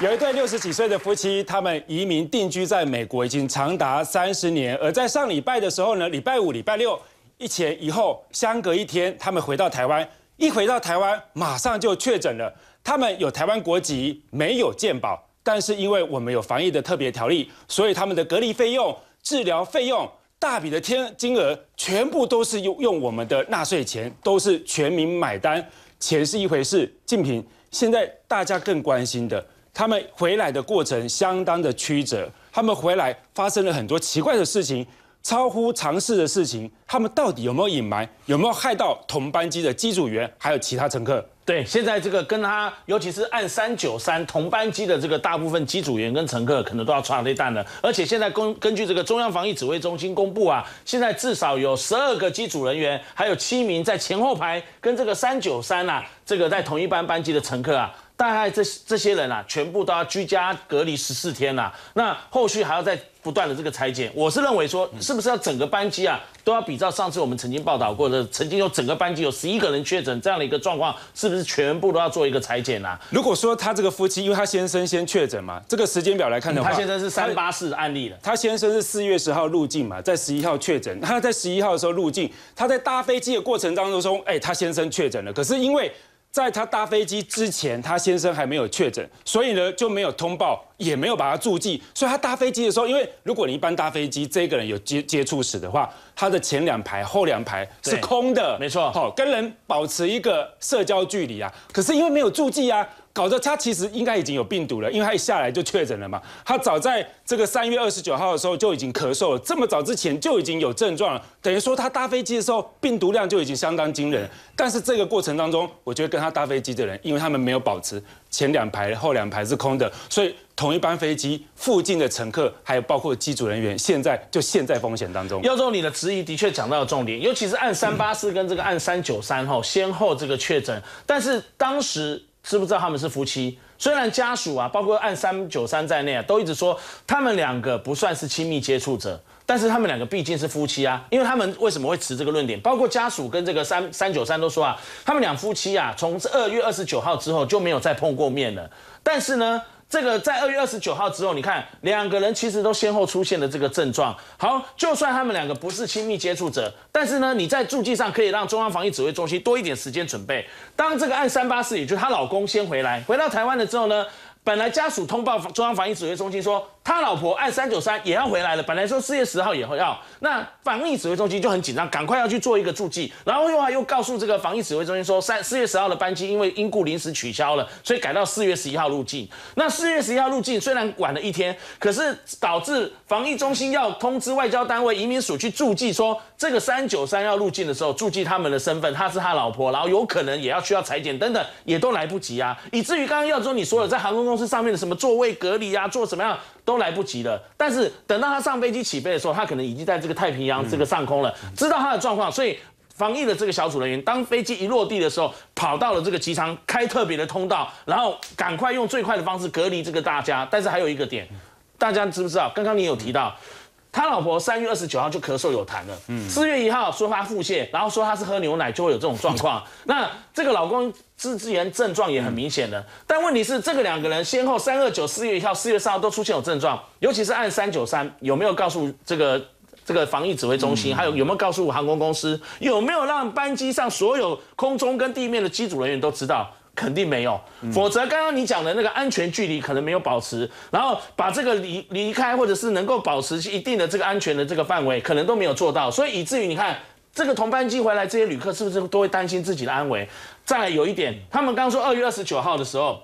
有一对六十几岁的夫妻，他们移民定居在美国已经长达三十年。而在上礼拜的时候呢，礼拜五、礼拜六一前一后相隔一天，他们回到台湾，一回到台湾马上就确诊了。他们有台湾国籍，没有健保，但是因为我们有防疫的特别条例，所以他们的隔离费用、治疗费用、大笔的天金额，全部都是用用我们的纳税钱，都是全民买单。钱是一回事，竞品现在大家更关心的。他们回来的过程相当的曲折，他们回来发生了很多奇怪的事情，超乎常识的事情。他们到底有没有隐瞒？有没有害到同班机的机组员还有其他乘客？对，现在这个跟他，尤其是按三九三同班机的这个大部分机组员跟乘客，可能都要抓雷弹了。而且现在根根据这个中央防疫指挥中心公布啊，现在至少有十二个机组人员，还有七名在前后排跟这个三九三啊，这个在同一班班机的乘客啊。大概这这些人啊，全部都要居家隔离十四天啦。那后续还要再不断的这个裁剪。我是认为说，是不是要整个班机啊，都要比照上次我们曾经报道过的，曾经有整个班机有十一个人确诊这样的一个状况，是不是全部都要做一个裁剪啊？如果说他这个夫妻，因为他先生先确诊嘛，这个时间表来看的话，他先生是三八四案例了。他先生是四月十号入境嘛，在十一号确诊。他在十一号的时候入境，他在搭飞机的过程当中说，哎，他先生确诊了。可是因为在他搭飞机之前，他先生还没有确诊，所以呢就没有通报，也没有把他注记。所以他搭飞机的时候，因为如果你一般搭飞机，这个人有接接触史的话，他的前两排、后两排是空的，没错，好，跟人保持一个社交距离啊。可是因为没有注记啊。搞得他其实应该已经有病毒了，因为他一下来就确诊了嘛。他早在这个三月二十九号的时候就已经咳嗽了，这么早之前就已经有症状了，等于说他搭飞机的时候病毒量就已经相当惊人。但是这个过程当中，我觉得跟他搭飞机的人，因为他们没有保持前两排后两排是空的，所以同一班飞机附近的乘客还有包括机组人员，现在就陷在风险当中。耀州，你的质疑的确讲到了重点，尤其是按三八四跟这个按三九三后先后这个确诊，但是当时。知不知道他们是夫妻？虽然家属啊，包括按三九三在内啊，都一直说他们两个不算是亲密接触者，但是他们两个毕竟是夫妻啊。因为他们为什么会持这个论点？包括家属跟这个三三九三都说啊，他们两夫妻啊，从二月二十九号之后就没有再碰过面了。但是呢？这个在二月二十九号之后，你看两个人其实都先后出现了这个症状。好，就算他们两个不是亲密接触者，但是呢，你在注记上可以让中央防疫指挥中心多一点时间准备。当这个案三八四，也就是她老公先回来，回到台湾了之后呢？本来家属通报中央防疫指挥中心说，他老婆按三九三也要回来了。本来说四月十号也会要，那防疫指挥中心就很紧张，赶快要去做一个注记，然后又还又告诉这个防疫指挥中心说，三四月十号的班机因为因故临时取消了，所以改到四月十一号入境。那四月十一号入境虽然晚了一天，可是导致防疫中心要通知外交单位移民署去注记，说这个三九三要入境的时候注记他们的身份，他是他老婆，然后有可能也要需要裁剪等等，也都来不及啊，以至于刚刚耀州你说了，在航空公司上面的什么座位隔离啊，做什么样都来不及了。但是等到他上飞机起飞的时候，他可能已经在这个太平洋这个上空了，知道他的状况，所以防疫的这个小组人员，当飞机一落地的时候，跑到了这个机场，开特别的通道，然后赶快用最快的方式隔离这个大家。但是还有一个点，大家知不知道？刚刚你有提到。他老婆三月二十九号就咳嗽有痰了，四月一号说他腹泻，然后说他是喝牛奶就会有这种状况。那这个老公之前症状也很明显的，但问题是这个两个人先后三二九、四月一号、四月三号都出现有症状，尤其是按三九三有没有告诉这个这个防疫指挥中心，还有有没有告诉航空公司，有没有让班机上所有空中跟地面的机组人员都知道？肯定没有，否则刚刚你讲的那个安全距离可能没有保持，然后把这个离离开或者是能够保持一定的这个安全的这个范围，可能都没有做到，所以以至于你看这个同班机回来这些旅客是不是都会担心自己的安危？再来有一点，他们刚说二月二十九号的时候。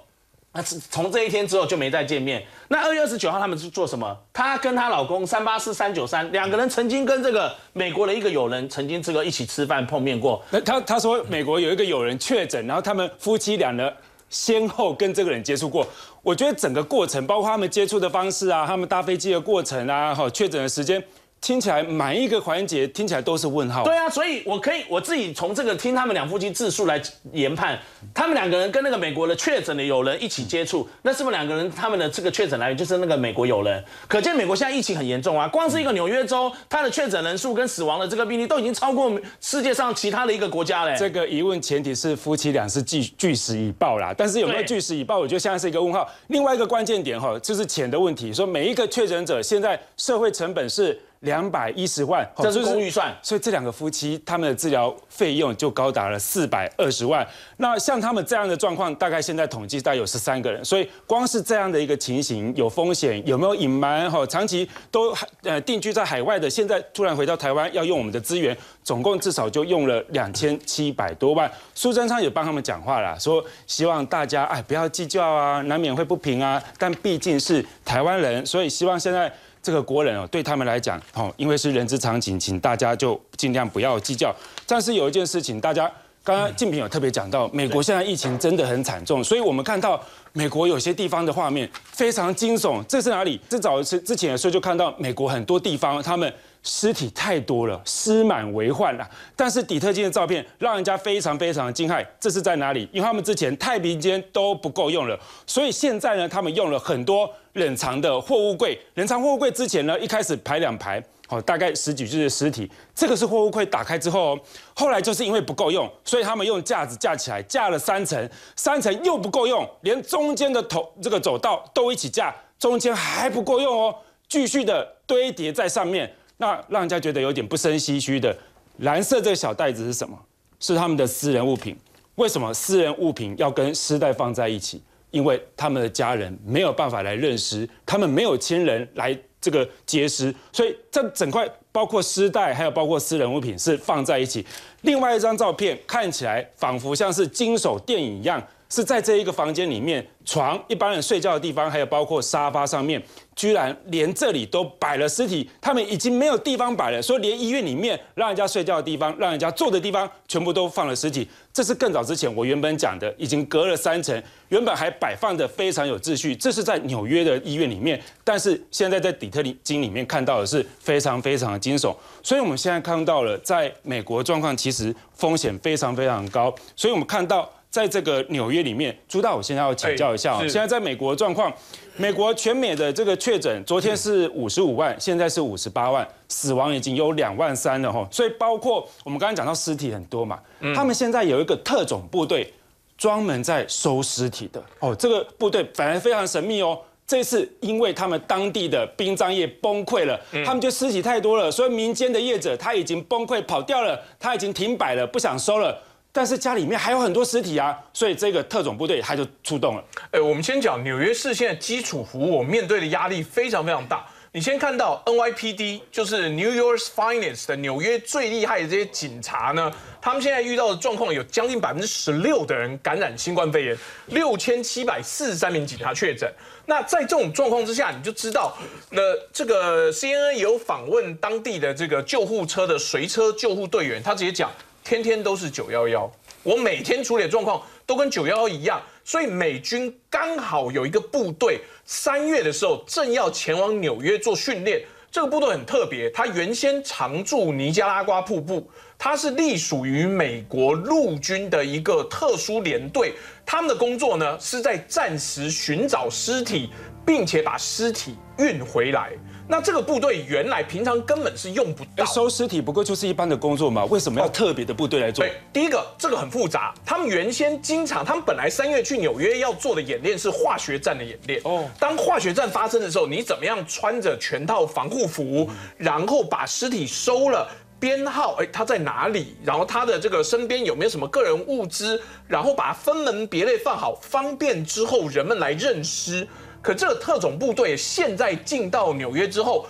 那从这一天之后就没再见面。那二月二十九号他们是做什么？她跟她老公三八四三九三两个人曾经跟这个美国的一个友人曾经这个一起吃饭碰面过。那他他说美国有一个友人确诊，然后他们夫妻两人先后跟这个人接触过。我觉得整个过程，包括他们接触的方式啊，他们搭飞机的过程啊，哈，确诊的时间。听起来每一个环节听起来都是问号。对啊，所以我可以我自己从这个听他们两夫妻自述来研判，他们两个人跟那个美国的确诊的友人一起接触，那是不是两个人他们的这个确诊来源就是那个美国友人？可见美国现在疫情很严重啊，光是一个纽约州，它的确诊人数跟死亡的这个病例都已经超过世界上其他的一个国家嘞。这个疑问前提是夫妻俩是据据实以报啦，但是有没有据实以报，我觉得现在是一个问号。另外一个关键点哈，就是钱的问题，说每一个确诊者现在社会成本是。两百一十万，这是公预算，所以这两个夫妻他们的治疗费用就高达了四百二十万。那像他们这样的状况，大概现在统计大概有十三个人，所以光是这样的一个情形，有风险，有没有隐瞒？哈，长期都呃定居在海外的，现在突然回到台湾要用我们的资源，总共至少就用了两千七百多万。苏贞昌也帮他们讲话了，说希望大家哎不要计较啊，难免会不平啊，但毕竟是台湾人，所以希望现在。这个国人哦，对他们来讲，哦，因为是人之常情，请大家就尽量不要计较。但是有一件事情，大家刚刚静平有特别讲到，美国现在疫情真的很惨重，所以我们看到美国有些地方的画面非常惊悚。这是哪里？这早之之前的时候就看到美国很多地方，他们。尸体太多了，尸满为患了。但是底特金的照片让人家非常非常的惊骇。这是在哪里？因为他们之前太平间都不够用了，所以现在呢，他们用了很多冷藏的货物柜。冷藏货物柜之前呢，一开始排两排，好，大概十几具的尸体。这个是货物柜打开之后，后来就是因为不够用，所以他们用架子架起来，架了三层，三层又不够用，连中间的头这个走道都一起架，中间还不够用哦，继续的堆叠在上面。那让人家觉得有点不胜唏嘘的，蓝色这个小袋子是什么？是他们的私人物品。为什么私人物品要跟尸袋放在一起？因为他们的家人没有办法来认尸，他们没有亲人来这个接尸，所以这整块包括尸袋，还有包括私人物品是放在一起。另外一张照片看起来仿佛像是惊悚电影一样，是在这一个房间里面，床一般人睡觉的地方，还有包括沙发上面。居然连这里都摆了尸体，他们已经没有地方摆了，所以连医院里面让人家睡觉的地方、让人家坐的地方，全部都放了尸体。这是更早之前我原本讲的，已经隔了三层，原本还摆放的非常有秩序。这是在纽约的医院里面，但是现在在底特律金里面看到的是非常非常的惊悚。所以我们现在看到了，在美国状况其实风险非常非常高。所以我们看到在这个纽约里面，朱大，我现在要请教一下，现在在美国状况。美国全美的这个确诊，昨天是五十五万，现在是五十八万，死亡已经有两万三了哈。所以包括我们刚刚讲到尸体很多嘛，他们现在有一个特种部队，专门在收尸体的哦。这个部队反而非常神秘哦。这次因为他们当地的殡葬业崩溃了，他们就尸体太多了，所以民间的业者他已经崩溃跑掉了，他已经停摆了，不想收了。但是家里面还有很多尸体啊，所以这个特种部队他就出动了。哎，我们先讲纽约市现在基础服务面对的压力非常非常大。你先看到 NYPD，就是 New York's Finest 的纽约最厉害的这些警察呢，他们现在遇到的状况有将近百分之十六的人感染新冠肺炎，六千七百四十三名警察确诊。那在这种状况之下，你就知道，那这个 CNN 有访问当地的这个救护车的随车救护队员，他直接讲。天天都是九幺幺，我每天处理的状况都跟九幺幺一样，所以美军刚好有一个部队，三月的时候正要前往纽约做训练。这个部队很特别，它原先常驻尼加拉瓜瀑布，它是隶属于美国陆军的一个特殊连队，他们的工作呢是在暂时寻找尸体，并且把尸体运回来。那这个部队原来平常根本是用不到，收尸体不过就是一般的工作嘛，为什么要特别的部队来做？对，第一个这个很复杂，他们原先经常，他们本来三月去纽约要做的演练是化学战的演练。哦，当化学战发生的时候，你怎么样穿着全套防护服，然后把尸体收了，编号，哎，他在哪里？然后他的这个身边有没有什么个人物资？然后把它分门别类放好，方便之后人们来认尸。可这个特种部队现在进到纽约之后，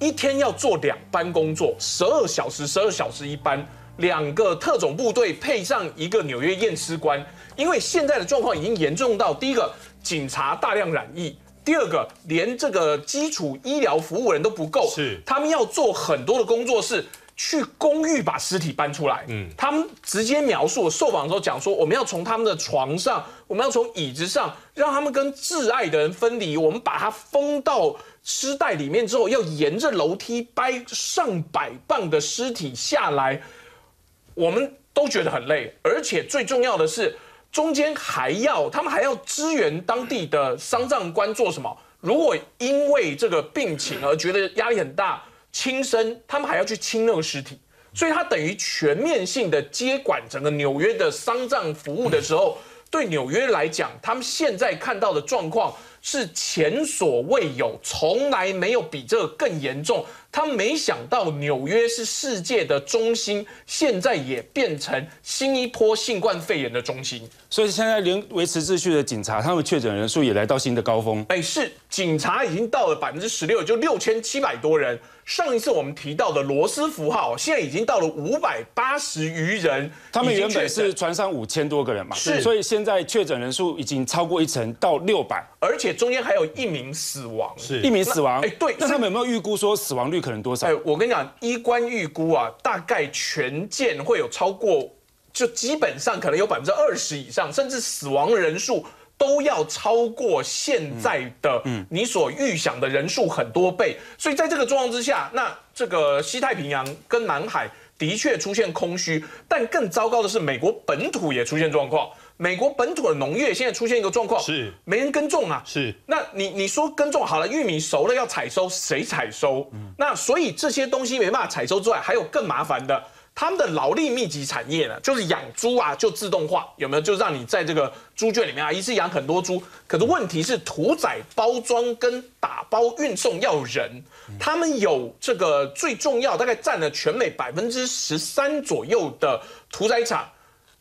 一天要做两班工作，十二小时，十二小时一班，两个特种部队配上一个纽约验尸官。因为现在的状况已经严重到，第一个警察大量染疫，第二个连这个基础医疗服务人都不够，是他们要做很多的工作是。去公寓把尸体搬出来，嗯，他们直接描述受访的时候讲说，我们要从他们的床上，我们要从椅子上，让他们跟挚爱的人分离，我们把它封到尸袋里面之后，要沿着楼梯掰上百磅的尸体下来，我们都觉得很累，而且最重要的是，中间还要他们还要支援当地的丧葬官做什么？如果因为这个病情而觉得压力很大，轻生，他们还要去清那个尸体，所以他等于全面性的接管整个纽约的丧葬服务的时候，对纽约来讲，他们现在看到的状况。是前所未有，从来没有比这个更严重。他没想到纽约是世界的中心，现在也变成新一波新冠肺炎的中心。所以现在连维持秩序的警察，他们确诊人数也来到新的高峰。哎，是警察已经到了百分之十六，就六千七百多人。上一次我们提到的罗斯福号，现在已经到了五百八十余人。他们原本是船上五千多个人嘛，是，所以现在确诊人数已经超过一成，到六百，而且中间还有一名死亡，是一名死亡。哎，对，那他们有没有预估说死亡率可能多少？哎，我跟你讲，医官预估啊，大概全舰会有超过，就基本上可能有百分之二十以上，甚至死亡人数。都要超过现在的你所预想的人数很多倍，所以在这个状况之下，那这个西太平洋跟南海的确出现空虚，但更糟糕的是，美国本土也出现状况。美国本土的农业现在出现一个状况，是没人耕种啊。是，那你你说耕种好了，玉米熟了要采收，谁采收？那所以这些东西没办法采收之外，还有更麻烦的。他们的劳力密集产业呢，就是养猪啊，就自动化，有没有？就让你在这个猪圈里面啊，一次养很多猪。可是问题是，屠宰、包装跟打包运送要人，他们有这个最重要，大概占了全美百分之十三左右的屠宰场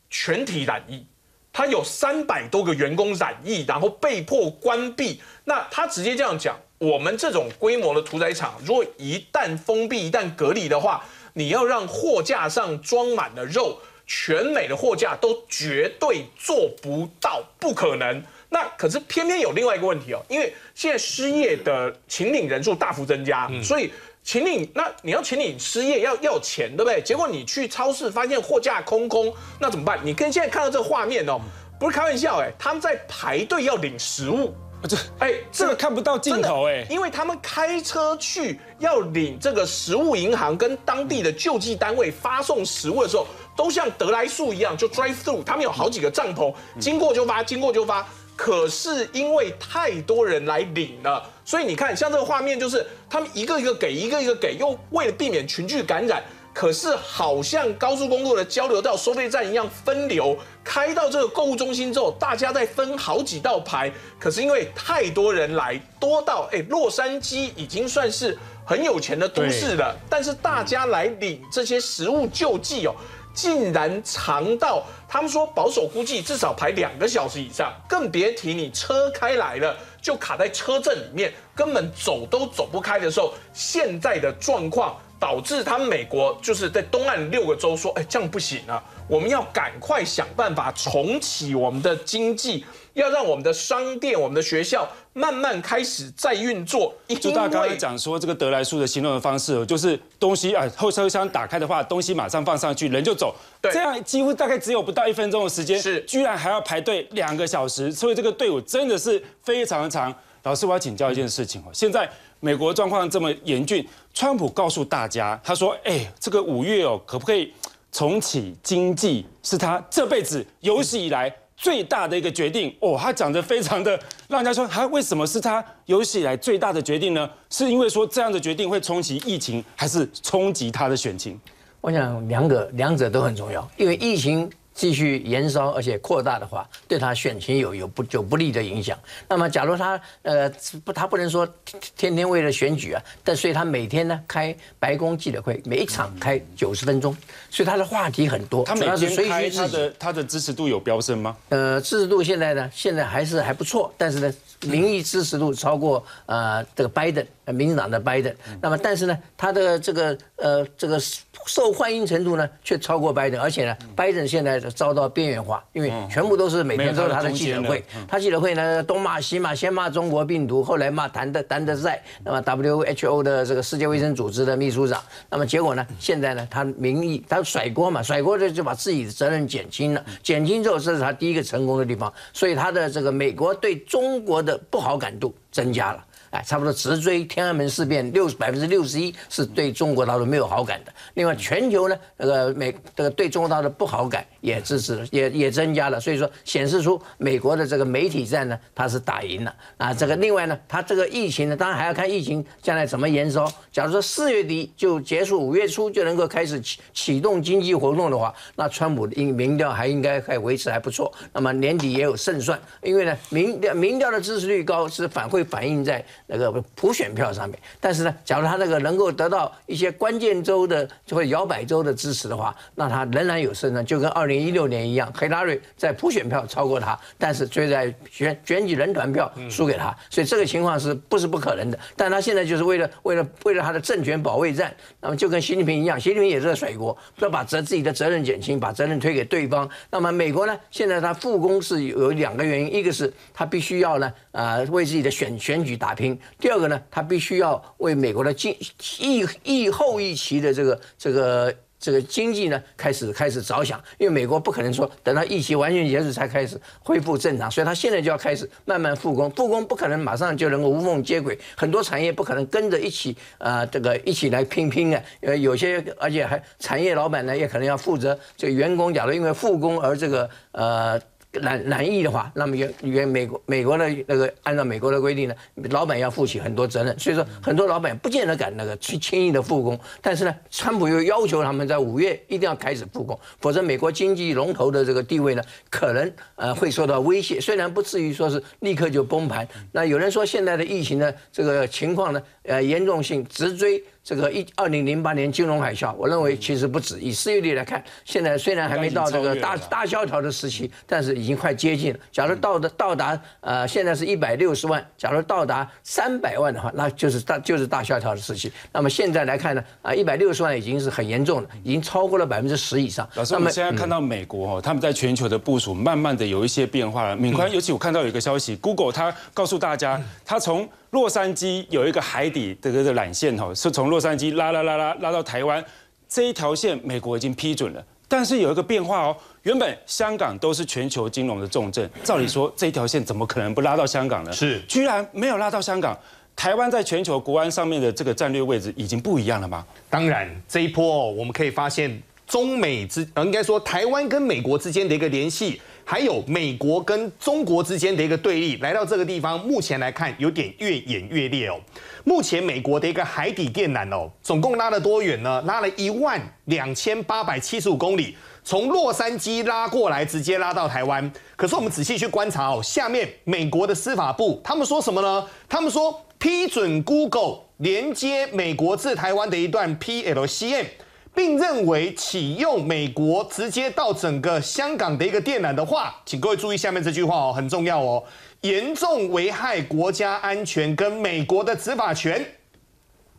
全体染疫，他有三百多个员工染疫，然后被迫关闭。那他直接这样讲：，我们这种规模的屠宰场，如果一旦封闭、一旦隔离的话，你要让货架上装满了肉，全美的货架都绝对做不到，不可能。那可是偏偏有另外一个问题哦，因为现在失业的秦岭人数大幅增加，所以秦岭那你要请你失业要要钱，对不对？结果你去超市发现货架空空，那怎么办？你跟现在看到这个画面哦，不是开玩笑哎，他们在排队要领食物。这哎，这个看不到镜头哎，因为他们开车去要领这个食物银行跟当地的救济单位发送食物的时候，都像德来速一样，就 drive through，他们有好几个帐篷，经过就发，经过就发。可是因为太多人来领了，所以你看，像这个画面就是他们一个一个给，一个一个给，又为了避免群聚感染。可是好像高速公路的交流道收费站一样分流，开到这个购物中心之后，大家再分好几道牌。可是因为太多人来，多到哎，洛杉矶已经算是很有钱的都市了，但是大家来领这些食物救济哦，竟然长到他们说保守估计至少排两个小时以上，更别提你车开来了就卡在车阵里面，根本走都走不开的时候，现在的状况。导致他们美国就是在东岸六个州说，哎，这样不行啊，我们要赶快想办法重启我们的经济，要让我们的商店、我们的学校慢慢开始再运作。就大家刚才讲说，这个德莱树的行动的方式，就是东西啊，后车厢打开的话，东西马上放上去，人就走。这样几乎大概只有不到一分钟的时间，是居然还要排队两个小时，所以这个队伍真的是非常的长。老师，我要请教一件事情哦，现在。美国状况这么严峻，川普告诉大家，他说：“哎，这个五月哦，可不可以重启经济？是他这辈子有史以来最大的一个决定哦。”他讲的非常的让人家说，他为什么是他有史以来最大的决定呢？是因为说这样的决定会冲击疫情，还是冲击他的选情？我想两个两者都很重要，因为疫情。继续延烧而且扩大的话，对他选情有有不就不利的影响。那么，假如他呃不，他不能说天天为了选举啊，但所以他每天呢开白宫记者会，每一场开九十分钟，所以他的话题很多。他每天开他的他的支持度有飙升吗？呃，支持度现在呢，现在还是还不错，但是呢，民意支持度超过呃这个拜登。民进党的拜登，那么但是呢，他的这个呃这个受欢迎程度呢，却超过拜登，而且呢，拜登现在遭到边缘化，因为全部都是每天都是他的记者会，他记者会呢东骂西骂，先骂中国病毒，后来骂谭德谭德赛，那么 WHO 的这个世界卫生组织的秘书长，那么结果呢，现在呢，他民意他甩锅嘛，甩锅就就把自己的责任减轻了，减轻之后，这是他第一个成功的地方，所以他的这个美国对中国的不好感度增加了。哎，差不多直追天安门事变六百分之六十一是对中国大陆没有好感的。另外，全球呢，那个美这个对中国大陆不好感也支持也也增加了。所以说，显示出美国的这个媒体战呢，它是打赢了啊。这个另外呢，它这个疫情呢，当然还要看疫情将来怎么延烧。假如说四月底就结束，五月初就能够开始启启动经济活动的话，那川普应民调还应该还维持还不错。那么年底也有胜算，因为呢，民调民调的支持率高是反会反映在那个普选票上面。但是呢，假如他那个能够得到一些关键州的就会摇摆州的支持的话，那他仍然有胜算，就跟二零一六年一样，黑拉瑞在普选票超过他，但是追在选选举人团票输给他，所以这个情况是不是不可能的？但他现在就是为了为了为了他的政权保卫战，那么就跟习近平一样，习近平也是在甩锅，要把责自己的责任减轻，把责任推给对方。那么美国呢，现在他复工是有两个原因，一个是他必须要呢，呃，为自己的选选举打拼；第二个呢，他必须要为美国的经疫疫后疫期的这个这个。这个经济呢开始开始着想，因为美国不可能说等到疫情完全结束才开始恢复正常，所以他现在就要开始慢慢复工，复工不可能马上就能够无缝接轨，很多产业不可能跟着一起啊这个一起来拼拼啊，呃有些而且还产业老板呢也可能要负责这个员工，假如因为复工而这个呃。难难易的话，那么原原美国美国的那个按照美国的规定呢，老板要负起很多责任，所以说很多老板不见得敢那个去轻易的复工。但是呢，川普又要求他们在五月一定要开始复工，否则美国经济龙头的这个地位呢，可能呃会受到威胁。虽然不至于说是立刻就崩盘，那有人说现在的疫情呢这个情况呢，呃严重性直追。这个一二零零八年金融海啸，我认为其实不止。以失业率来看，现在虽然还没到这个大大萧条的时期，但是已经快接近了。假如到的到达呃，现在是一百六十万，假如到达三百万的话，那就是大就是大萧条的时期。那么现在来看呢，啊，一百六十万已经是很严重了，已经超过了百分之十以上。老师，我们现在看到美国哦，他们在全球的部署慢慢的有一些变化了。敏宽，尤其我看到有一个消息，Google 它告诉大家，它从洛杉矶有一个海底的这个缆线哈，是从洛杉矶拉拉拉拉拉到台湾，这一条线美国已经批准了，但是有一个变化哦，原本香港都是全球金融的重镇，照理说这一条线怎么可能不拉到香港呢？是，居然没有拉到香港，台湾在全球国安上面的这个战略位置已经不一样了吗？当然，这一波我们可以发现中美之，应该说台湾跟美国之间的一个联系。还有美国跟中国之间的一个对立，来到这个地方，目前来看有点越演越烈哦。目前美国的一个海底电缆哦，总共拉了多远呢？拉了一万两千八百七十五公里，从洛杉矶拉过来，直接拉到台湾。可是我们仔细去观察哦，下面美国的司法部他们说什么呢？他们说批准 Google 连接美国至台湾的一段 PLCM。并认为启用美国直接到整个香港的一个电缆的话，请各位注意下面这句话哦，很重要哦，严重危害国家安全跟美国的执法权。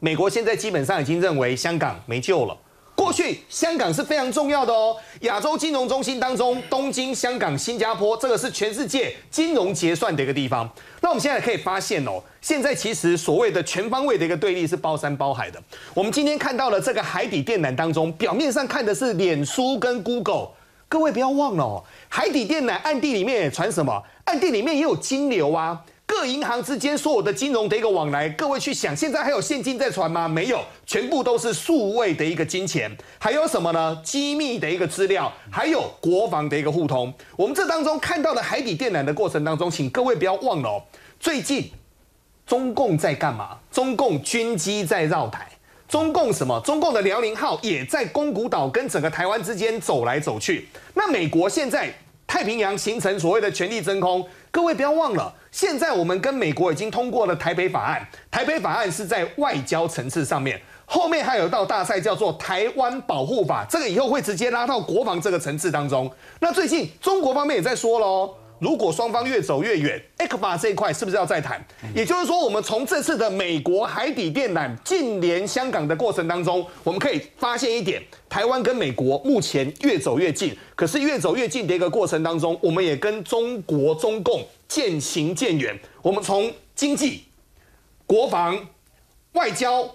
美国现在基本上已经认为香港没救了。过去香港是非常重要的哦，亚洲金融中心当中，东京、香港、新加坡，这个是全世界金融结算的一个地方。那我们现在可以发现哦，现在其实所谓的全方位的一个对立是包山包海的。我们今天看到了这个海底电缆当中，表面上看的是脸书跟 Google，各位不要忘了哦，海底电缆暗地里面也传什么？暗地里面也有金流啊。各银行之间所有的金融的一个往来，各位去想，现在还有现金在传吗？没有，全部都是数位的一个金钱。还有什么呢？机密的一个资料，还有国防的一个互通。我们这当中看到的海底电缆的过程当中，请各位不要忘了哦，最近中共在干嘛？中共军机在绕台，中共什么？中共的辽宁号也在宫古岛跟整个台湾之间走来走去。那美国现在太平洋形成所谓的权力真空，各位不要忘了。现在我们跟美国已经通过了台北法案，台北法案是在外交层次上面，后面还有一道大赛叫做台湾保护法，这个以后会直接拉到国防这个层次当中。那最近中国方面也在说喽。如果双方越走越远 e q f a 这一块是不是要再谈？也就是说，我们从这次的美国海底电缆近连香港的过程当中，我们可以发现一点：台湾跟美国目前越走越近。可是越走越近的一个过程当中，我们也跟中国中共渐行渐远。我们从经济、国防、外交、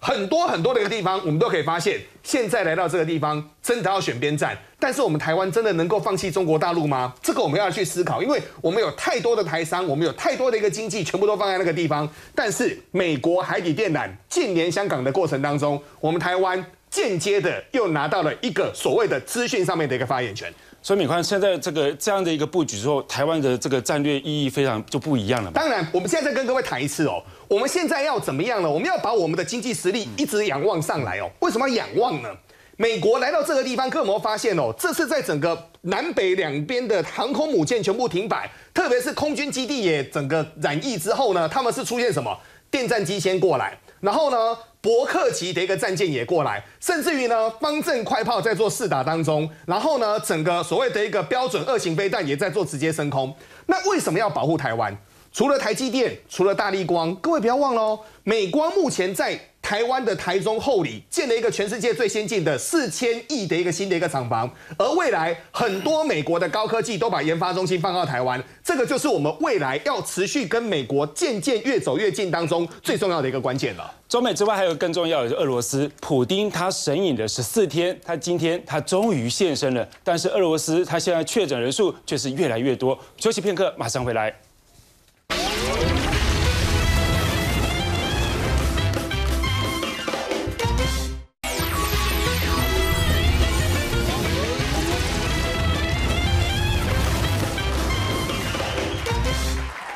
很多很多的一个地方，我们都可以发现，现在来到这个地方，真的要选边站。但是我们台湾真的能够放弃中国大陆吗？这个我们要去思考，因为我们有太多的台商，我们有太多的一个经济，全部都放在那个地方。但是美国海底电缆近连香港的过程当中，我们台湾间接的又拿到了一个所谓的资讯上面的一个发言权。所以美宽现在这个这样的一个布局之后，台湾的这个战略意义非常就不一样了。当然，我们现在再跟各位谈一次哦，我们现在要怎么样呢？我们要把我们的经济实力一直仰望上来哦。为什么要仰望呢？美国来到这个地方，各位有没有发现哦？这次在整个南北两边的航空母舰全部停摆，特别是空军基地也整个染疫之后呢，他们是出现什么？电战机先过来，然后呢，伯克级的一个战舰也过来，甚至于呢，方阵快炮在做试打当中，然后呢，整个所谓的一个标准二型飞弹也在做直接升空。那为什么要保护台湾？除了台积电，除了大力光，各位不要忘了哦，美光目前在。台湾的台中后里建了一个全世界最先进的四千亿的一个新的一个厂房，而未来很多美国的高科技都把研发中心放到台湾，这个就是我们未来要持续跟美国渐渐越走越近当中最重要的一个关键了。中美之外，还有更重要的是俄罗斯，普丁他神隐了十四天，他今天他终于现身了，但是俄罗斯他现在确诊人数却是越来越多。休息片刻，马上回来。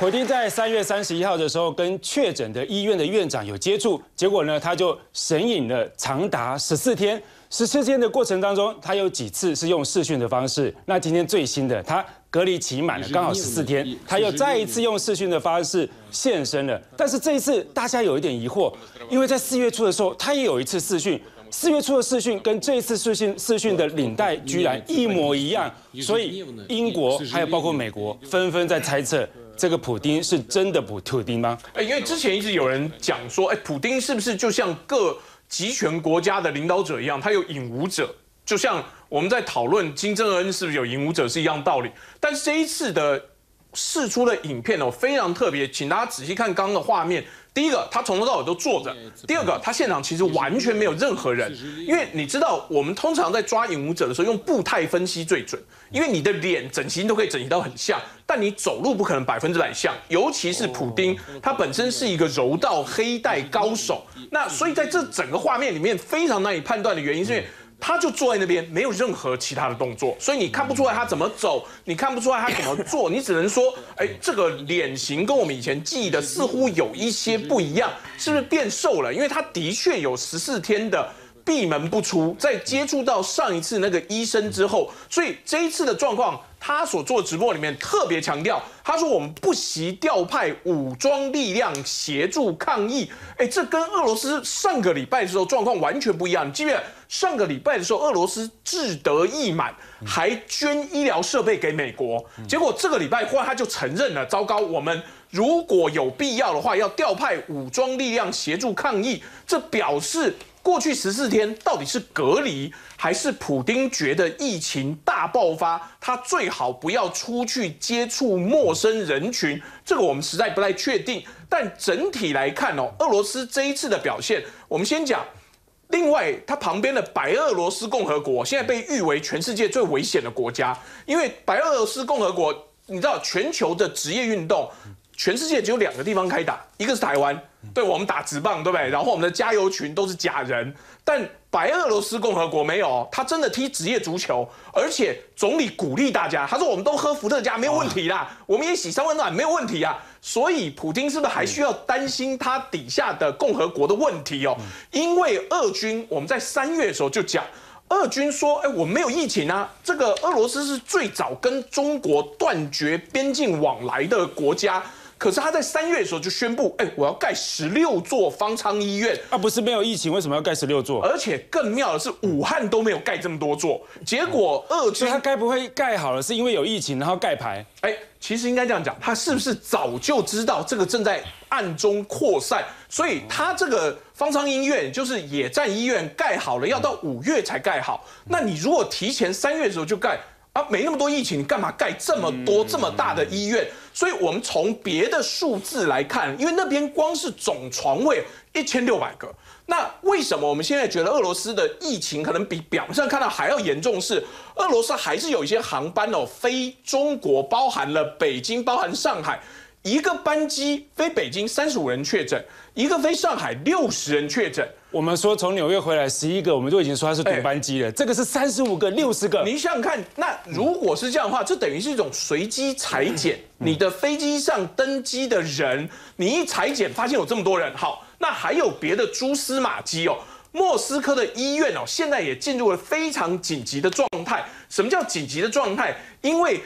普丁在三月三十一号的时候，跟确诊的医院的院长有接触，结果呢，他就神隐了长达十四天。十四天的过程当中，他有几次是用视讯的方式。那今天最新的，他隔离期满了，刚好十四天，他又再一次用视讯的方式现身了。但是这一次大家有一点疑惑，因为在四月初的时候，他也有一次视讯，四月初的视讯跟这一次视讯视讯的领带居然一模一样，所以英国还有包括美国纷纷在猜测。这个普丁是真的普普丁吗？哎，因为之前一直有人讲说，哎，普丁是不是就像各集权国家的领导者一样，他有引武者，就像我们在讨论金正恩是不是有引武者是一样道理。但是这一次的释出的影片哦，非常特别，请大家仔细看刚刚的画面。第一个，他从头到尾都坐着；第二个，他现场其实完全没有任何人，因为你知道，我们通常在抓影舞者的时候用步态分析最准，因为你的脸整形都可以整形到很像，但你走路不可能百分之百像，尤其是普丁，他本身是一个柔道黑带高手，那所以在这整个画面里面非常难以判断的原因是因为。他就坐在那边，没有任何其他的动作，所以你看不出来他怎么走，你看不出来他怎么做，你只能说，哎，这个脸型跟我们以前记忆的似乎有一些不一样，是不是变瘦了？因为他的确有十四天的闭门不出，在接触到上一次那个医生之后，所以这一次的状况。他所做直播里面特别强调，他说我们不惜调派武装力量协助抗议。哎，这跟俄罗斯上个礼拜的时候状况完全不一样。你记不记得上个礼拜的时候，俄罗斯志得意满，还捐医疗设备给美国。结果这个礼拜忽然他就承认了，糟糕，我们如果有必要的话，要调派武装力量协助抗议。这表示。过去十四天到底是隔离，还是普丁觉得疫情大爆发，他最好不要出去接触陌生人群？这个我们实在不太确定。但整体来看哦，俄罗斯这一次的表现，我们先讲。另外，它旁边的白俄罗斯共和国现在被誉为全世界最危险的国家，因为白俄罗斯共和国，你知道全球的职业运动。全世界只有两个地方开打，一个是台湾，对我们打直棒，对不对？然后我们的加油群都是假人，但白俄罗斯共和国没有，他真的踢职业足球，而且总理鼓励大家，他说我们都喝伏特加没有问题啦，我们也洗三温暖没有问题啊。所以普京是不是还需要担心他底下的共和国的问题哦？因为俄军我们在三月的时候就讲。俄军说：“哎，我没有疫情啊！这个俄罗斯是最早跟中国断绝边境往来的国家。”可是他在三月的时候就宣布，哎，我要盖十六座方舱医院啊，不是没有疫情，为什么要盖十六座？而且更妙的是，武汉都没有盖这么多座。结果二军他该不会盖好了，是因为有疫情，然后盖牌？哎，其实应该这样讲，他是不是早就知道这个正在暗中扩散？所以他这个方舱医院就是野战医院盖好了，要到五月才盖好。那你如果提前三月的时候就盖？啊，没那么多疫情，你干嘛盖这么多这么大的医院？所以，我们从别的数字来看，因为那边光是总床位一千六百个，那为什么我们现在觉得俄罗斯的疫情可能比表面上看到还要严重？是俄罗斯还是有一些航班哦飞中国，包含了北京，包含上海，一个班机飞北京三十五人确诊，一个飞上海六十人确诊。我们说从纽约回来十一个，我们就已经说他是独班机了。这个是三十五个、六十个。你想想看，那如果是这样的话，这等于是一种随机裁剪。你的飞机上登机的人，你一裁剪发现有这么多人，好，那还有别的蛛丝马迹哦。莫斯科的医院哦，现在也进入了非常紧急的状态。什么叫紧急的状态？因为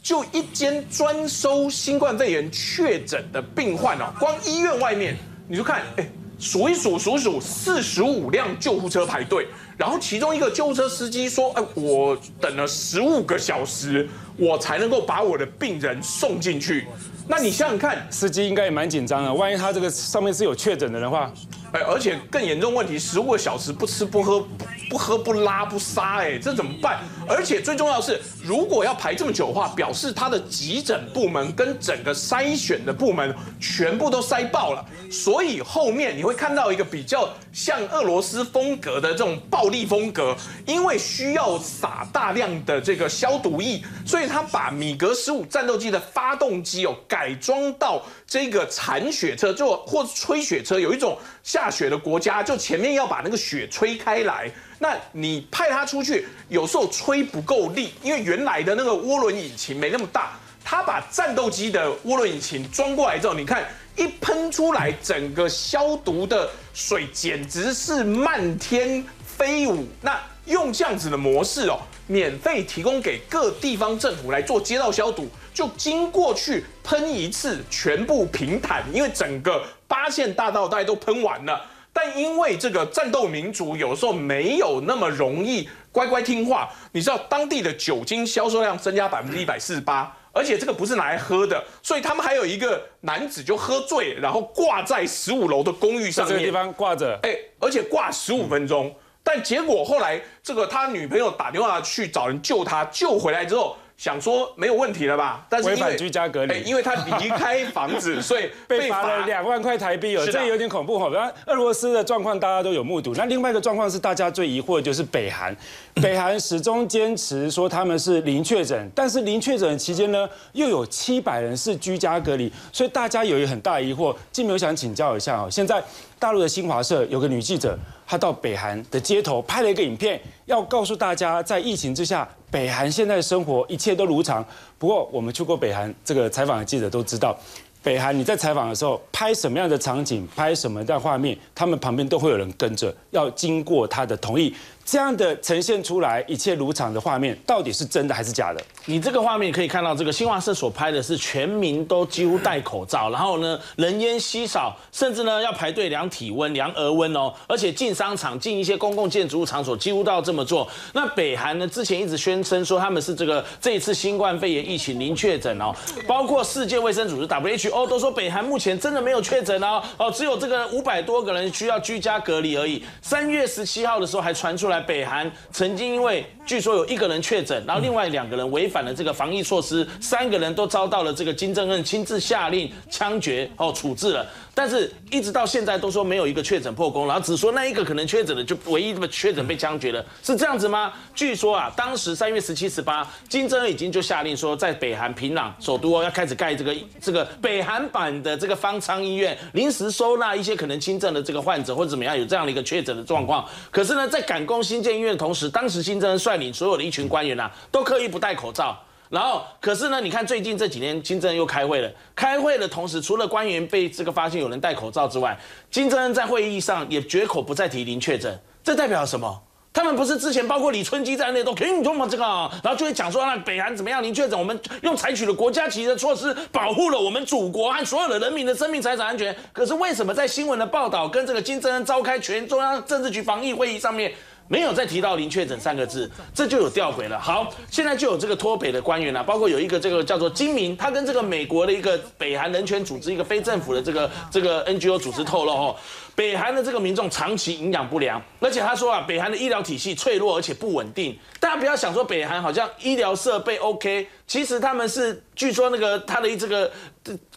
就一间专收新冠肺炎确诊的病患哦，光医院外面你就看，哎。数一数，数一数，四十五辆救护车排队，然后其中一个救护车司机说：“哎，我等了十五个小时，我才能够把我的病人送进去。”那你想想看，司机应该也蛮紧张的，万一他这个上面是有确诊的人话。哎，而且更严重问题，十五个小时不吃不喝不不喝不拉不撒，哎，这怎么办？而且最重要是，如果要排这么久的话，表示他的急诊部门跟整个筛选的部门全部都塞爆了。所以后面你会看到一个比较像俄罗斯风格的这种暴力风格，因为需要撒大量的这个消毒液，所以他把米格十五战斗机的发动机哦改装到这个铲雪车，就或吹雪车，有一种。下雪的国家，就前面要把那个雪吹开来。那你派他出去，有时候吹不够力，因为原来的那个涡轮引擎没那么大。他把战斗机的涡轮引擎装过来之后，你看一喷出来，整个消毒的水简直是漫天飞舞。那用这样子的模式哦，免费提供给各地方政府来做街道消毒，就经过去喷一次，全部平坦，因为整个。八线大道大家都喷完了，但因为这个战斗民族有时候没有那么容易乖乖听话，你知道当地的酒精销售量增加百分之一百四十八，而且这个不是拿来喝的，所以他们还有一个男子就喝醉，然后挂在十五楼的公寓上面，这个地方挂着，哎，而且挂十五分钟，但结果后来这个他女朋友打电话去找人救他，救回来之后。想说没有问题了吧？但是违反居家隔离，因为他离开房子，所以被罚了两万块台币哦，这有点恐怖哈。那俄罗斯的状况大家都有目睹，那另外一个状况是大家最疑惑的就是北韩，北韩始终坚持说他们是零确诊，但是零确诊期间呢，又有七百人是居家隔离，所以大家有一个很大疑惑。金有想请教一下哦，现在。大陆的新华社有个女记者，她到北韩的街头拍了一个影片，要告诉大家，在疫情之下，北韩现在的生活一切都如常。不过，我们去过北韩，这个采访的记者都知道，北韩你在采访的时候拍什么样的场景，拍什么的画面，他们旁边都会有人跟着，要经过他的同意。这样的呈现出来一切如常的画面，到底是真的还是假的？你这个画面可以看到，这个新华社所拍的是全民都几乎戴口罩，然后呢人烟稀少，甚至呢要排队量体温、量额温哦，而且进商场、进一些公共建筑物场所几乎都要这么做。那北韩呢之前一直宣称说他们是这个这一次新冠肺炎疫情零确诊哦，包括世界卫生组织 WHO 都说北韩目前真的没有确诊哦，哦只有这个五百多个人需要居家隔离而已。三月十七号的时候还传出来。在，北韩曾经因为据说有一个人确诊，然后另外两个人违反了这个防疫措施，三个人都遭到了这个金正恩亲自下令枪决哦处置了。但是一直到现在都说没有一个确诊破功，然后只说那一个可能确诊的就唯一这么确诊被枪决了，是这样子吗？据说啊，当时三月十七、十八，金正恩已经就下令说，在北韩平壤首都哦要开始盖这个这个北韩版的这个方舱医院，临时收纳一些可能轻症的这个患者或者怎么样有这样的一个确诊的状况。可是呢，在赶工新建医院的同时，当时金正恩率领所有的一群官员啊，都刻意不戴口罩。然后，可是呢？你看最近这几天，金正恩又开会了。开会的同时，除了官员被这个发现有人戴口罩之外，金正恩在会议上也绝口不再提零确诊。这代表什么？他们不是之前包括李春基在内都可以用吗？这个，然后就会讲说那北韩怎么样零确诊，我们用采取了国家级的措施，保护了我们祖国和所有的人民的生命财产安全。可是为什么在新闻的报道跟这个金正恩召开全中央政治局防疫会议上面？没有再提到零确诊三个字，这就有吊诡了。好，现在就有这个脱北的官员啊，包括有一个这个叫做金明，他跟这个美国的一个北韩人权组织一个非政府的这个这个 NGO 组织透露哦，北韩的这个民众长期营养不良，而且他说啊，北韩的医疗体系脆弱而且不稳定。大家不要想说北韩好像医疗设备 OK，其实他们是据说那个他的这个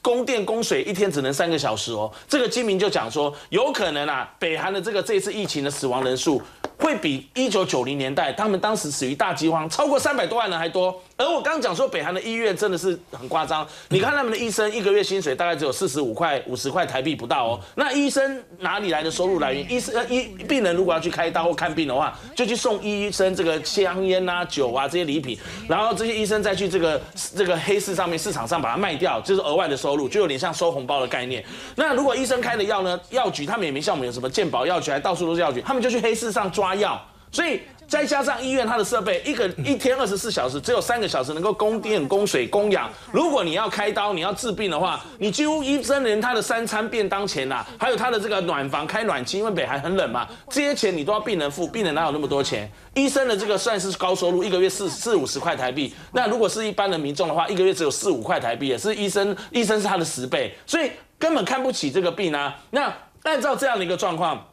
供电供水一天只能三个小时哦。这个金明就讲说，有可能啊，北韩的这个这次疫情的死亡人数。会比一九九零年代他们当时死于大饥荒超过三百多万人还多。而我刚刚讲说，北韩的医院真的是很夸张。你看他们的医生一个月薪水大概只有四十五块、五十块台币不到哦。那医生哪里来的收入来源？医生医病人如果要去开刀或看病的话，就去送医生这个香烟啊、酒啊这些礼品，然后这些医生再去这个这个黑市上面市场上把它卖掉，就是额外的收入，就有点像收红包的概念。那如果医生开的药呢，药局他们也没像我们有什么健保药局，还到处都是药局，他们就去黑市上抓药，所以。再加上医院它的设备，一个一天二十四小时，只有三个小时能够供电、供水、供氧。如果你要开刀、你要治病的话，你几乎医生连他的三餐便当钱呐，还有他的这个暖房开暖气，因为北韩很冷嘛，这些钱你都要病人付，病人哪有那么多钱？医生的这个算是高收入，一个月四四五十块台币。那如果是一般的民众的话，一个月只有四五块台币，也是医生医生是他的十倍，所以根本看不起这个病啊。那按照这样的一个状况。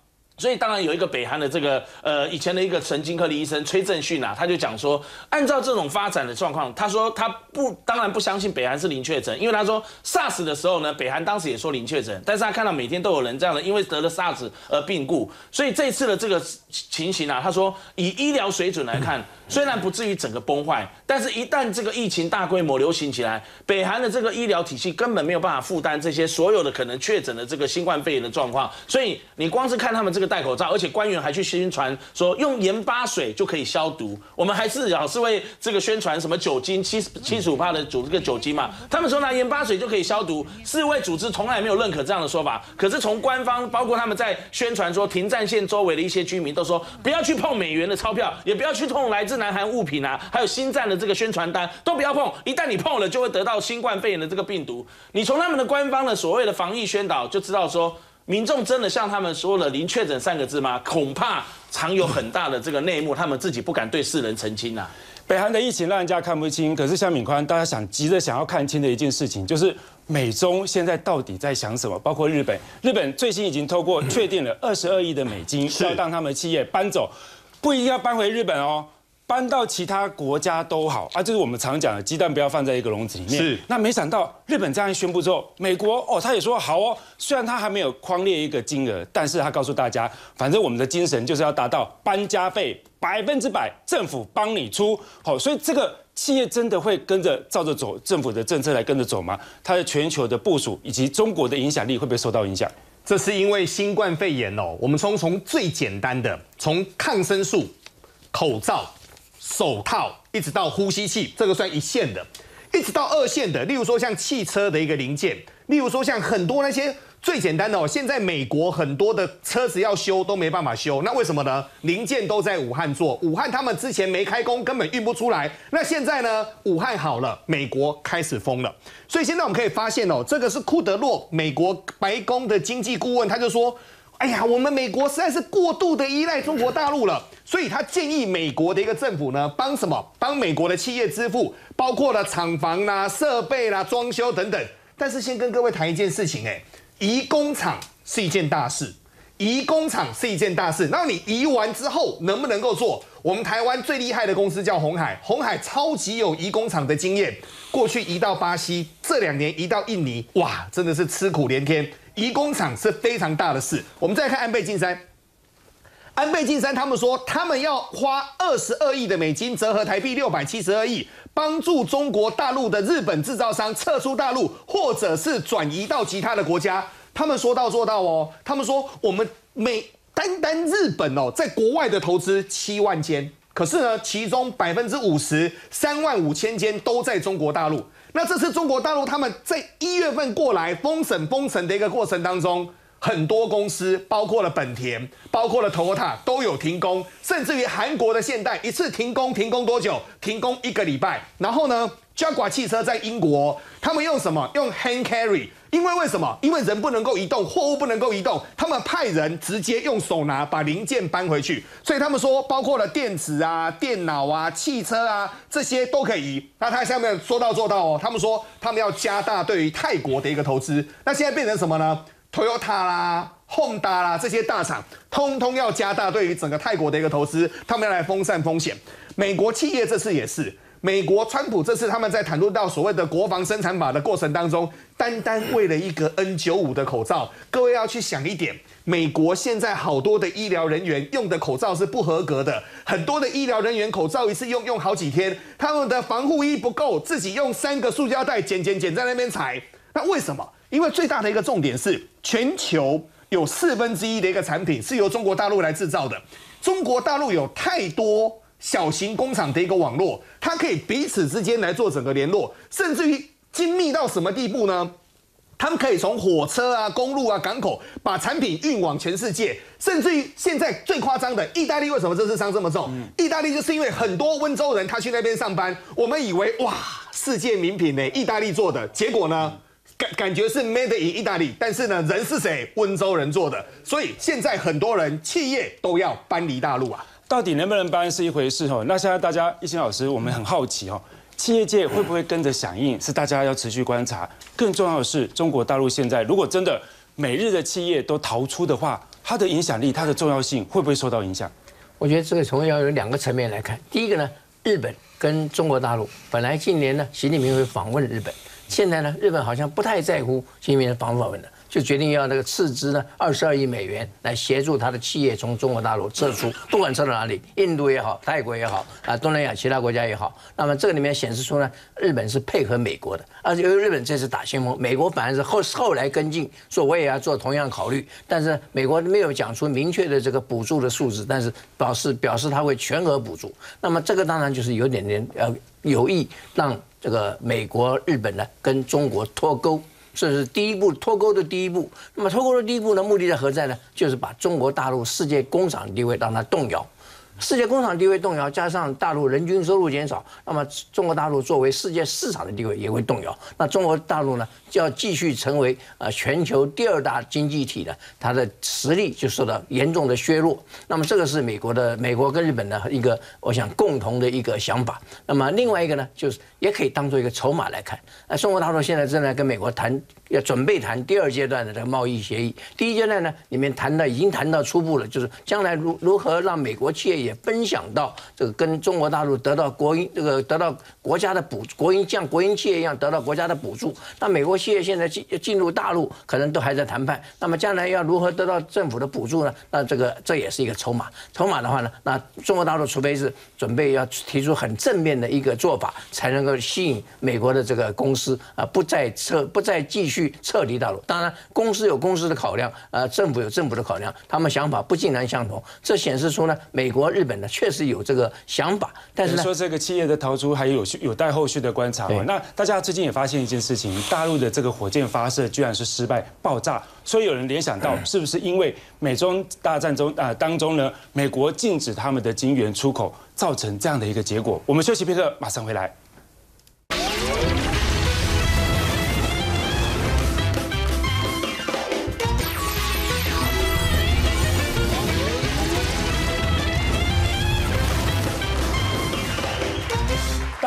所以当然有一个北韩的这个呃以前的一个神经科的医生崔正训啊，他就讲说，按照这种发展的状况，他说他不当然不相信北韩是零确诊，因为他说 SARS 的时候呢，北韩当时也说零确诊，但是他看到每天都有人这样的因为得了 SARS 而病故，所以这次的这个情形啊，他说以医疗水准来看。虽然不至于整个崩坏，但是一旦这个疫情大规模流行起来，北韩的这个医疗体系根本没有办法负担这些所有的可能确诊的这个新冠肺炎的状况。所以你光是看他们这个戴口罩，而且官员还去宣传说用盐巴水就可以消毒。我们还是老是为这个宣传什么酒精七七十五帕的主这个酒精嘛？他们说拿盐巴水就可以消毒，世卫组织从来没有认可这样的说法。可是从官方，包括他们在宣传说停战线周围的一些居民都说不要去碰美元的钞票，也不要去碰来自。南韩物品啊，还有新站的这个宣传单都不要碰，一旦你碰了，就会得到新冠肺炎的这个病毒。你从他们的官方的所谓的防疫宣导就知道，说民众真的像他们说了“零确诊”三个字吗？恐怕藏有很大的这个内幕，他们自己不敢对世人澄清啊。北韩的疫情让人家看不清，可是像敏宽，大家想急着想要看清的一件事情，就是美中现在到底在想什么？包括日本，日本最新已经透过确定了二十二亿的美金，要让他们企业搬走，不一定要搬回日本哦。搬到其他国家都好啊，这是我们常讲的鸡蛋不要放在一个笼子里面。是，那没想到日本这样一宣布之后，美国哦，他也说好哦，虽然他还没有框列一个金额，但是他告诉大家，反正我们的精神就是要达到搬家费百分之百政府帮你出。好，所以这个企业真的会跟着照着走政府的政策来跟着走吗？它的全球的部署以及中国的影响力会不会受到影响？这是因为新冠肺炎哦，我们从从最简单的从抗生素、口罩。手套一直到呼吸器，这个算一线的；一直到二线的，例如说像汽车的一个零件，例如说像很多那些最简单的哦。现在美国很多的车子要修都没办法修，那为什么呢？零件都在武汉做，武汉他们之前没开工，根本运不出来。那现在呢？武汉好了，美国开始封了。所以现在我们可以发现哦，这个是库德洛，美国白宫的经济顾问，他就说。哎呀，我们美国实在是过度的依赖中国大陆了，所以他建议美国的一个政府呢，帮什么？帮美国的企业支付，包括了厂房啦、设备啦、装修等等。但是先跟各位谈一件事情，哎，移工厂是一件大事，移工厂是一件大事。那你移完之后能不能够做？我们台湾最厉害的公司叫红海，红海超级有移工厂的经验，过去移到巴西，这两年移到印尼，哇，真的是吃苦连天。移工厂是非常大的事。我们再看安倍晋三，安倍晋三他们说，他们要花二十二亿的美金，折合台币六百七十二亿，帮助中国大陆的日本制造商撤出大陆，或者是转移到其他的国家。他们说到做到哦。他们说，我们每单单日本哦，在国外的投资七万间，可是呢，其中百分之五十三万五千间都在中国大陆。那这次中国大陆他们在一月份过来封省封城的一个过程当中，很多公司，包括了本田，包括了 Toyota 都有停工，甚至于韩国的现代一次停工，停工多久？停工一个礼拜。然后呢，Jaguar 汽车在英国，他们用什么？用 hand carry。因为为什么？因为人不能够移动，货物不能够移动，他们派人直接用手拿把零件搬回去。所以他们说，包括了电子啊、电脑啊、汽车啊这些都可以移。那他下面说到做到哦，他们说他们要加大对于泰国的一个投资。那现在变成什么呢？Toyota 啦、Honda 啦这些大厂，通通要加大对于整个泰国的一个投资，他们要来分散风险。美国企业这次也是。美国川普这次他们在谈论到所谓的国防生产法的过程当中，单单为了一个 N 九五的口罩，各位要去想一点，美国现在好多的医疗人员用的口罩是不合格的，很多的医疗人员口罩一次用用好几天，他们的防护衣不够，自己用三个塑胶袋剪剪剪在那边裁。那为什么？因为最大的一个重点是，全球有四分之一的一个产品是由中国大陆来制造的，中国大陆有太多。小型工厂的一个网络，它可以彼此之间来做整个联络，甚至于精密到什么地步呢？他们可以从火车啊、公路啊、港口把产品运往全世界，甚至于现在最夸张的，意大利为什么这次伤这么重？意大利就是因为很多温州人他去那边上班，我们以为哇，世界名品呢，意大利做的，结果呢，感感觉是 made in 意大利，但是呢，人是谁？温州人做的，所以现在很多人企业都要搬离大陆啊。到底能不能搬是一回事哦，那现在大家一心老师，我们很好奇哦，企业界会不会跟着响应？是大家要持续观察。更重要的是，中国大陆现在如果真的每日的企业都逃出的话，它的影响力、它的重要性会不会受到影响？我觉得这个从要有两个层面来看。第一个呢，日本跟中国大陆本来近年呢，习近平会访问日本，现在呢，日本好像不太在乎习近平的访问了。就决定要那个斥资呢二十二亿美元来协助他的企业从中国大陆撤出，不管撤到哪里，印度也好，泰国也好，啊，东南亚其他国家也好。那么这个里面显示出呢，日本是配合美国的，而且由于日本这次打先锋，美国反而是后后来跟进，说我也要做同样考虑。但是美国没有讲出明确的这个补助的数字，但是表示表示他会全额补助。那么这个当然就是有点点呃有意让这个美国、日本呢跟中国脱钩。这是第一步脱钩的第一步。那么脱钩的第一步呢？目的在何在呢？就是把中国大陆世界工厂地位让它动摇。世界工厂地位动摇，加上大陆人均收入减少，那么中国大陆作为世界市场的地位也会动摇。那中国大陆呢，就要继续成为呃全球第二大经济体的，它的实力就受到严重的削弱。那么这个是美国的美国跟日本的一个，我想共同的一个想法。那么另外一个呢，就是也可以当做一个筹码来看。那中国大陆现在正在跟美国谈。要准备谈第二阶段的这个贸易协议，第一阶段呢，里面谈的已经谈到初步了，就是将来如如何让美国企业也分享到这个跟中国大陆得到国营这个得到国家的补国营像国营企业一样得到国家的补助。那美国企业现在进进入大陆可能都还在谈判，那么将来要如何得到政府的补助呢？那这个这也是一个筹码。筹码的话呢，那中国大陆除非是准备要提出很正面的一个做法，才能够吸引美国的这个公司啊不再撤不再继续。撤离大陆，当然公司有公司的考量，呃，政府有政府的考量，他们想法不尽然相同。这显示出呢，美国、日本呢确实有这个想法，但是说这个企业的逃出还有有待后续的观察。那大家最近也发现一件事情，大陆的这个火箭发射居然是失败爆炸，所以有人联想到是不是因为美中大战中啊当中呢，美国禁止他们的晶圆出口，造成这样的一个结果？我们休息片刻，马上回来。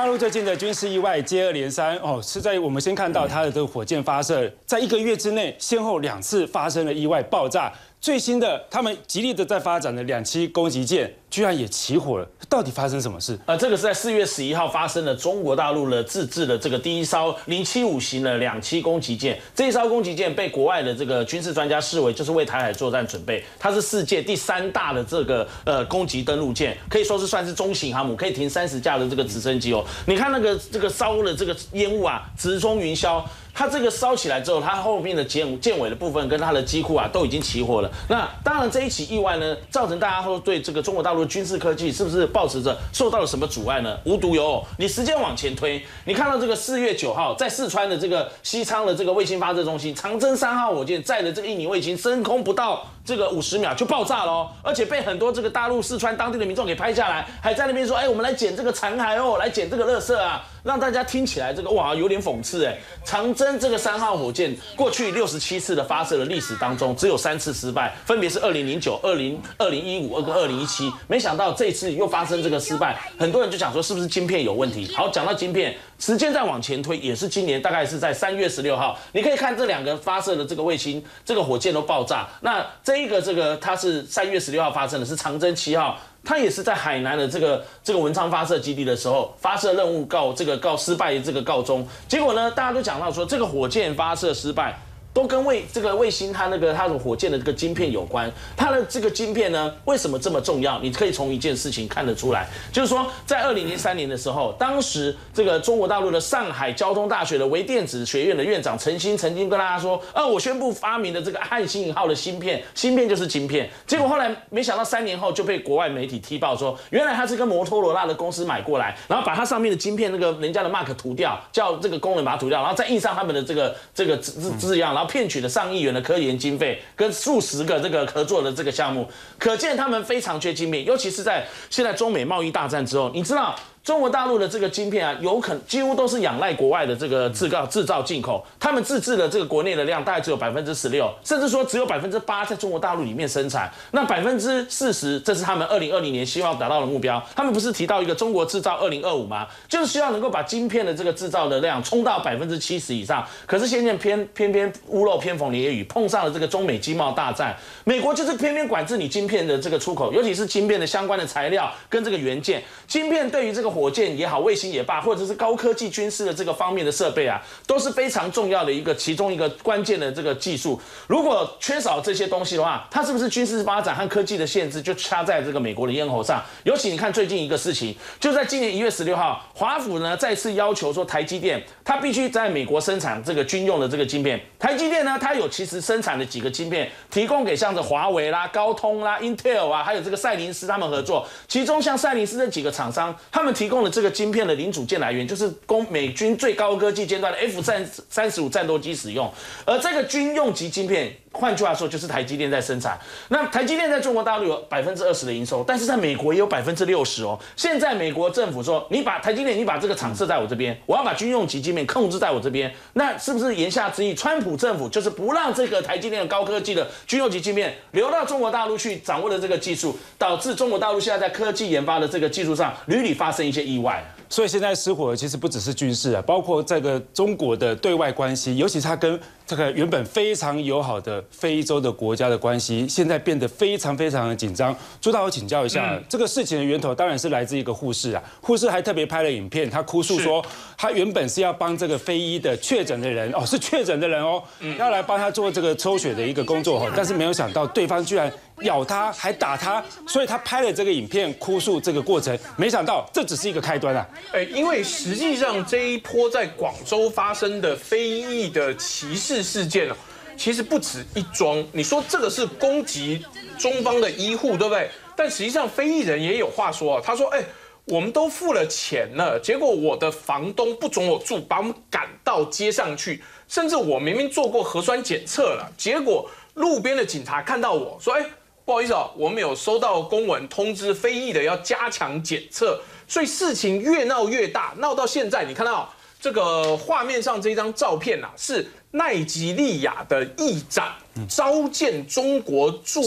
大陆最近的军事意外接二连三哦，是在我们先看到它的这个火箭发射，在一个月之内先后两次发生了意外爆炸。最新的，他们极力的在发展的两栖攻击舰，居然也起火了。到底发生什么事？呃，这个是在四月十一号发生的，中国大陆的自制的这个第一艘零七五型的两栖攻击舰。这一艘攻击舰被国外的这个军事专家视为就是为台海作战准备。它是世界第三大的这个呃攻击登陆舰，可以说是算是中型航母，可以停三十架的这个直升机哦。你看那个这个烧的这个烟雾啊，直冲云霄。它这个烧起来之后，它后面的舰舰尾的部分跟它的机库啊都已经起火了。那当然这一起意外呢，造成大家说对这个中国大陆的军事科技是不是保持着受到了什么阻碍呢？无独有偶，你时间往前推，你看到这个四月九号在四川的这个西昌的这个卫星发射中心，长征三号火箭载的这个印尼卫星升空不到这个五十秒就爆炸了哦，而且被很多这个大陆四川当地的民众给拍下来，还在那边说，哎，我们来捡这个残骸哦，来捡这个垃圾啊。让大家听起来这个哇有点讽刺哎，长征这个三号火箭过去六十七次的发射的历史当中，只有三次失败，分别是二零零九、二零二零一五、二跟二零一七。没想到这次又发生这个失败，很多人就讲说是不是晶片有问题？好，讲到晶片，时间再往前推，也是今年大概是在三月十六号，你可以看这两个发射的这个卫星，这个火箭都爆炸。那这一个这个它是三月十六号发生的，是长征七号。它也是在海南的这个这个文昌发射基地的时候，发射任务告这个告失败这个告终，结果呢，大家都讲到说这个火箭发射失败。都跟卫这个卫星它那个它的火箭的这个晶片有关，它的这个晶片呢为什么这么重要？你可以从一件事情看得出来，就是说在二零零三年的时候，当时这个中国大陆的上海交通大学的微电子学院的院长陈星曾经跟大家说，啊，我宣布发明的这个汉星引号的芯片，芯片就是晶片。结果后来没想到三年后就被国外媒体踢爆说，原来他是跟摩托罗拉的公司买过来，然后把它上面的晶片那个人家的 mark 涂掉，叫这个工人把它涂掉，然后再印上他们的这个这个字字字样，然后。骗取了上亿元的科研经费，跟数十个这个合作的这个项目，可见他们非常缺晶片，尤其是在现在中美贸易大战之后，你知道。中国大陆的这个晶片啊，有可几乎都是仰赖国外的这个制造、制造、进口。他们自制的这个国内的量大概只有百分之十六，甚至说只有百分之八在中国大陆里面生产。那百分之四十，这是他们二零二零年希望达到的目标。他们不是提到一个中国制造二零二五吗？就是希望能够把晶片的这个制造的量冲到百分之七十以上。可是现在偏偏偏屋漏偏逢连夜雨，碰上了这个中美经贸大战，美国就是偏偏管制你晶片的这个出口，尤其是晶片的相关的材料跟这个元件。晶片对于这个火箭也好，卫星也罢，或者是高科技军事的这个方面的设备啊，都是非常重要的一个其中一个关键的这个技术。如果缺少这些东西的话，它是不是军事发展和科技的限制就掐在这个美国的咽喉上？尤其你看最近一个事情，就在今年一月十六号，华府呢再次要求说，台积电它必须在美国生产这个军用的这个晶片。台积电呢，它有其实生产的几个晶片，提供给像这华为啦、高通啦、Intel 啊，还有这个赛灵思他们合作。其中像赛灵思这几个厂商。他们提提供的这个晶片的零组件来源，就是供美军最高科技阶段的 F 三三十五战斗机使用，而这个军用级晶片。换句话说，就是台积电在生产。那台积电在中国大陆有百分之二十的营收，但是在美国也有百分之六十哦。现在美国政府说，你把台积电，你把这个厂设在我这边，我要把军用级晶片控制在我这边。那是不是言下之意，川普政府就是不让这个台积电的高科技的军用级晶片流到中国大陆去掌握了这个技术，导致中国大陆现在在科技研发的这个技术上屡屡发生一些意外。所以现在失火其实不只是军事啊，包括这个中国的对外关系，尤其是它跟这个原本非常友好的非洲的国家的关系，现在变得非常非常的紧张。朱大，我请教一下，这个事情的源头当然是来自一个护士啊，护士还特别拍了影片，他哭诉说，他原本是要帮这个非医的确诊的人哦，是确诊的人哦，要来帮他做这个抽血的一个工作哈，但是没有想到对方居然。咬他，还打他，所以他拍了这个影片哭诉这个过程。没想到这只是一个开端啊！哎，因为实际上这一波在广州发生的非裔的歧视事件哦，其实不止一桩。你说这个是攻击中方的医护，对不对？但实际上非裔人也有话说啊。他说：“哎，我们都付了钱了，结果我的房东不准我住，把我们赶到街上去，甚至我明明做过核酸检测了，结果路边的警察看到我说：‘哎’。”不好意思啊，我们有收到公文通知，非议的要加强检测，所以事情越闹越大，闹到现在，你看到这个画面上这张照片啊，是奈及利亚的议长召见中国驻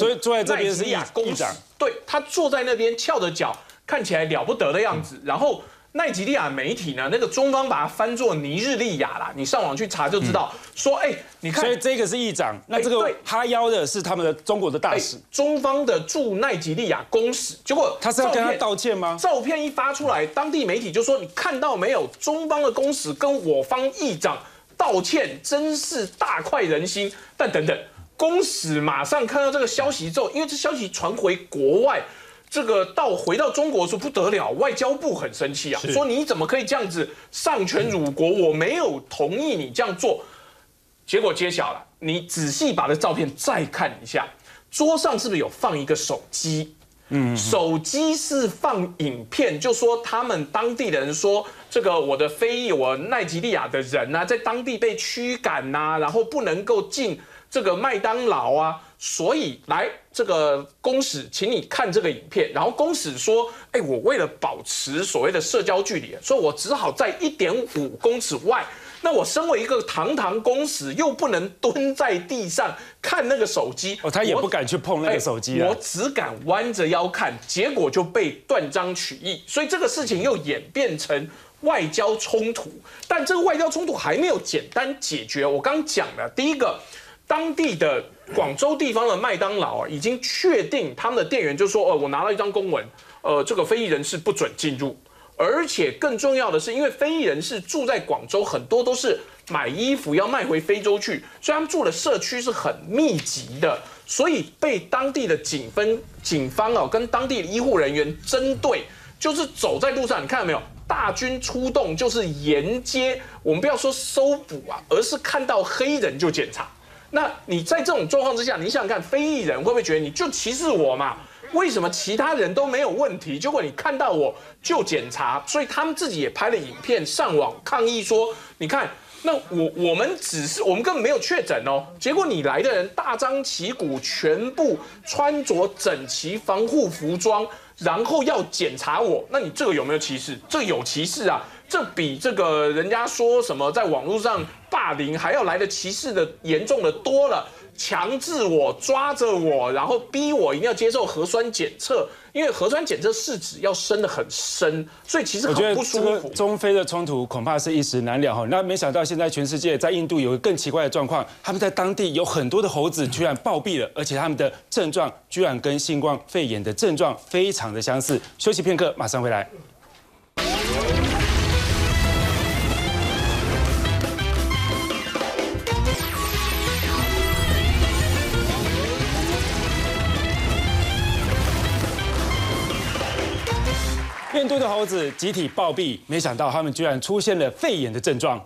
奈及利亚公使，对他坐在那边翘着脚，看起来了不得的样子，然后。奈及利亚媒体呢？那个中方把它翻作尼日利亚啦，你上网去查就知道。说，哎，你看，所以这个是议长，那这个哈腰的是他们的中国的大使，中方的驻奈及利亚公使。结果他是要跟他道歉吗？照片一发出来，当地媒体就说：“你看到没有？中方的公使跟我方议长道歉，真是大快人心。”但等等，公使马上看到这个消息之后，因为这消息传回国外。这个到回到中国说不得了，外交部很生气啊，说你怎么可以这样子上权辱国？我没有同意你这样做。结果揭晓了，你仔细把这照片再看一下，桌上是不是有放一个手机？嗯，手机是放影片，就说他们当地的人说，这个我的非裔，我奈及利亚的人呐、在当地被驱赶呐、然后不能够进这个麦当劳啊，所以来这个公使，请你看这个影片。然后公使说，哎，我为了保持所谓的社交距离，所以我只好在一点五公尺外。那我身为一个堂堂公使，又不能蹲在地上看那个手机，哦，他也不敢去碰那个手机我。只敢弯着腰看，结果就被断章取义，所以这个事情又演变成外交冲突。但这个外交冲突还没有简单解决。我刚讲了，第一个，当地的广州地方的麦当劳啊，已经确定他们的店员就说，哦，我拿到一张公文，呃，这个非裔人士不准进入。而且更重要的是，因为非裔人士住在广州，很多都是买衣服要卖回非洲去，所以他们住的社区是很密集的，所以被当地的警分警方哦跟当地的医护人员针对，就是走在路上，你看到没有？大军出动，就是沿街，我们不要说搜捕啊，而是看到黑人就检查。那你在这种状况之下，你想想看，非裔人会不会觉得你就歧视我嘛？为什么其他人都没有问题，结果你看到我就检查？所以他们自己也拍了影片上网抗议说，你看。那我我们只是我们根本没有确诊哦，结果你来的人大张旗鼓，全部穿着整齐防护服装，然后要检查我，那你这个有没有歧视？这有歧视啊！这比这个人家说什么在网络上霸凌还要来的歧视的严重的多了。强制我抓着我，然后逼我一定要接受核酸检测，因为核酸检测试纸要深的很深，所以其实我觉很不舒服。中非的冲突恐怕是一时难了哈。那没想到现在全世界在印度有个更奇怪的状况，他们在当地有很多的猴子居然暴毙了，而且他们的症状居然跟新冠肺炎的症状非常的相似。休息片刻，马上回来。这个猴子集体暴毙，没想到他们居然出现了肺炎的症状。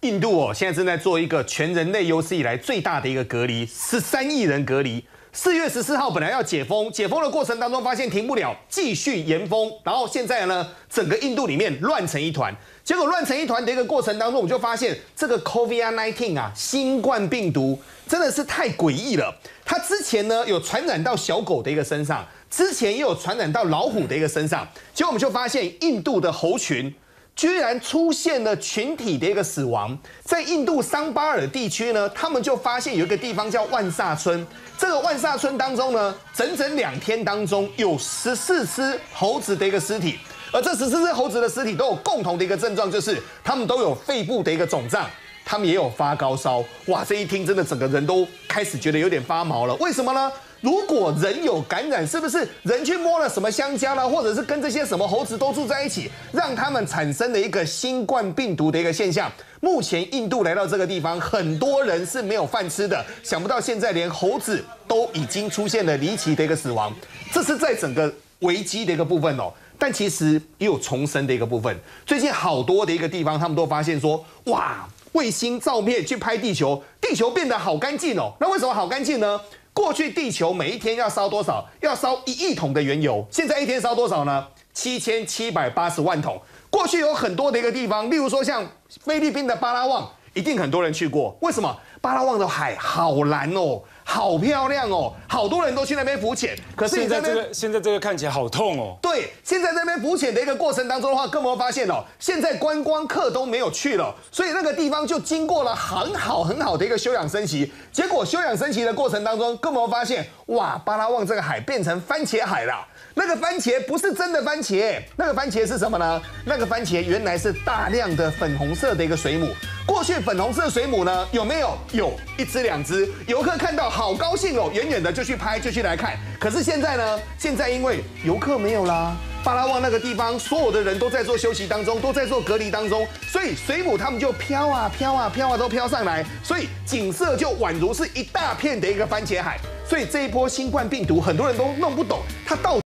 印度哦，现在正在做一个全人类有史以来最大的一个隔离，十三亿人隔离。四月十四号本来要解封，解封的过程当中发现停不了，继续严封。然后现在呢，整个印度里面乱成一团。结果乱成一团的一个过程当中，我们就发现这个 COVID-19 啊，新冠病毒真的是太诡异了。它之前呢有传染到小狗的一个身上，之前也有传染到老虎的一个身上。结果我们就发现印度的猴群。居然出现了群体的一个死亡，在印度桑巴尔地区呢，他们就发现有一个地方叫万萨村。这个万萨村当中呢，整整两天当中有十四只猴子的一个尸体，而这十四只猴子的尸体都有共同的一个症状，就是他们都有肺部的一个肿胀，他们也有发高烧。哇，这一听真的整个人都开始觉得有点发毛了。为什么呢？如果人有感染，是不是人去摸了什么香蕉啦，或者是跟这些什么猴子都住在一起，让他们产生了一个新冠病毒的一个现象？目前印度来到这个地方，很多人是没有饭吃的，想不到现在连猴子都已经出现了离奇的一个死亡，这是在整个危机的一个部分哦。但其实也有重生的一个部分。最近好多的一个地方，他们都发现说，哇，卫星照片去拍地球，地球变得好干净哦。那为什么好干净呢？过去地球每一天要烧多少？要烧一亿桶的原油，现在一天烧多少呢？七千七百八十万桶。过去有很多的一个地方，例如说像菲律宾的巴拉望，一定很多人去过。为什么？巴拉望的海好蓝哦，好漂亮哦，好多人都去那边浮潜。可是你在这个现在这个看起来好痛哦。对，现在在那边浮潜的一个过程当中的话，更没有发现哦，现在观光客都没有去了，所以那个地方就经过了很好很好的一个休养生息。结果休养生息的过程当中，更没有发现，哇，巴拉望这个海变成番茄海了。那个番茄不是真的番茄，那个番茄是什么呢？那个番茄原来是大量的粉红色的一个水母。过去粉红色水母呢有没有？有一只两只，游客看到好高兴哦，远远的就去拍，就去来看。可是现在呢？现在因为游客没有啦。巴拉望那个地方，所有的人都在做休息当中，都在做隔离当中，所以水母他们就飘啊飘啊飘啊，都飘上来，所以景色就宛如是一大片的一个番茄海。所以这一波新冠病毒，很多人都弄不懂它到。